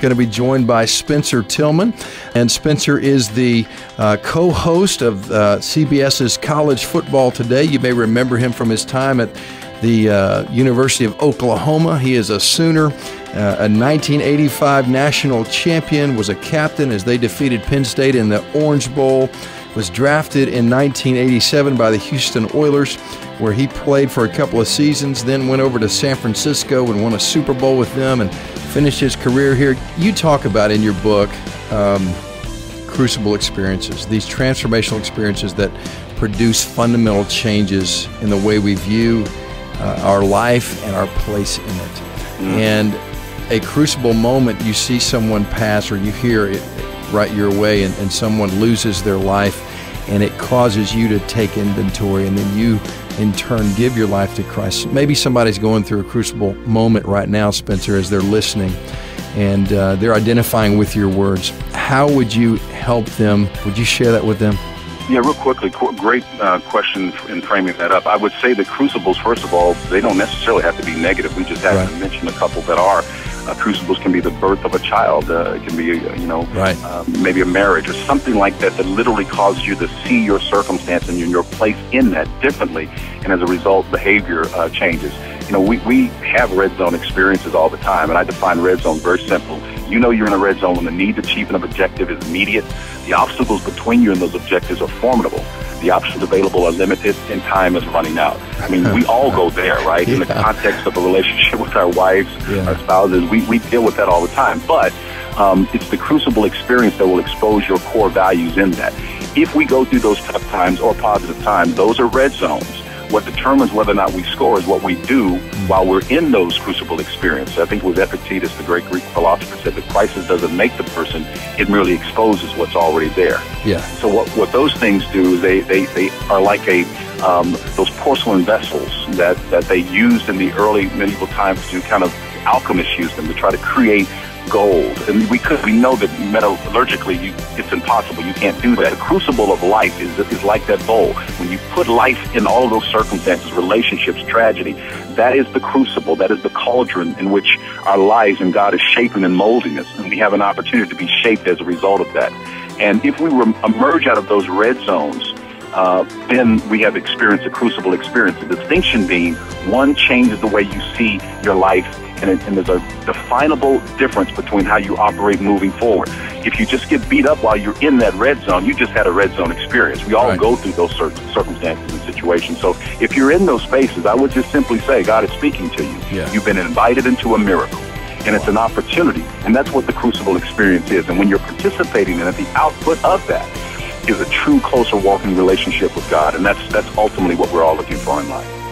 going to be joined by Spencer Tillman. And Spencer is the uh, co host of uh, CBS's College Football Today. You may remember him from his time at the uh, University of Oklahoma. He is a Sooner, uh, a 1985 national champion, was a captain as they defeated Penn State in the Orange Bowl, was drafted in 1987 by the Houston Oilers, where he played for a couple of seasons, then went over to San Francisco and won a Super Bowl with them and finished his career here. You talk about in your book um, crucible experiences, these transformational experiences that produce fundamental changes in the way we view uh, our life and our place in it. Mm. And a crucible moment, you see someone pass or you hear it right your way, and, and someone loses their life, and it causes you to take inventory, and then you in turn give your life to Christ. Maybe somebody's going through a crucible moment right now, Spencer, as they're listening and uh, they're identifying with your words. How would you help them? Would you share that with them? Yeah, real quickly, great uh, question in framing that up. I would say the crucibles, first of all, they don't necessarily have to be negative. We just have right. to mention a couple that are. Uh, crucibles can be the birth of a child. Uh, it can be, uh, you know, right. uh, maybe a marriage or something like that that literally causes you to see your circumstance and your place in that differently. And as a result, behavior uh, changes. You know, we, we have red zone experiences all the time, and I define red zone very simple. You know you're in a red zone when the need to achieve an objective is immediate. The obstacles between you and those objectives are formidable. The options available are limited, and time is running out. I mean, we all go there, right? Yeah. In the context of a relationship with our wives, yeah. our spouses, we, we deal with that all the time. But um, it's the crucible experience that will expose your core values in that. If we go through those tough times or positive times, those are red zones what determines whether or not we score is what we do while we're in those crucible experiences. I think it was Epictetus, the great Greek philosopher, said the crisis doesn't make the person, it merely exposes what's already there. Yeah. So what, what those things do is they, they, they are like a um, those porcelain vessels that, that they used in the early medieval times to kind of alchemists use them to try to create gold. And we could, we know that metallurgically you, it's impossible. You can't do that. The crucible of life is, is like that bowl. When you put life in all of those circumstances, relationships, tragedy, that is the crucible. That is the cauldron in which our lives and God is shaping and molding us. And we have an opportunity to be shaped as a result of that. And if we emerge out of those red zones, uh, then we have experienced a crucible experience. The distinction being one changes the way you see your life and, it, and, there's a definable difference between how you operate moving forward. If you just get beat up while you're in that red zone, you just had a red zone experience. We all right. go through those circumstances and situations. So if you're in those spaces, I would just simply say, God is speaking to you. Yeah. You've been invited into a miracle. And it's an opportunity. And that's what the crucible experience is. And when you're participating in it, the output of that is a true closer walking relationship with God. And that's that's ultimately what we're all looking for in life.